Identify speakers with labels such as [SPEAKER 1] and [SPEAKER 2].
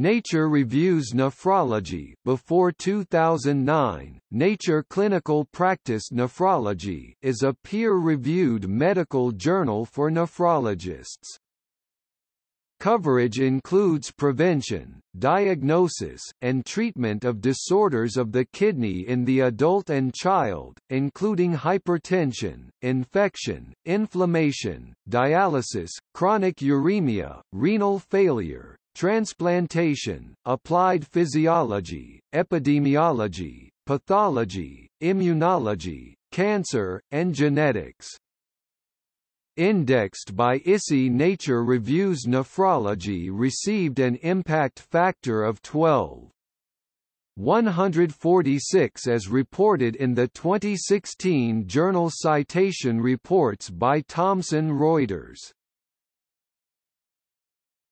[SPEAKER 1] Nature Reviews Nephrology before 2009, Nature Clinical Practice Nephrology is a peer-reviewed medical journal for nephrologists. Coverage includes prevention, diagnosis, and treatment of disorders of the kidney in the adult and child, including hypertension, infection, inflammation, dialysis, chronic uremia, renal failure, transplantation, applied physiology, epidemiology, pathology, immunology, cancer, and genetics. Indexed by ISI Nature Reviews Nephrology received an impact factor of 12. 146 as reported in the 2016 Journal Citation Reports by Thomson Reuters.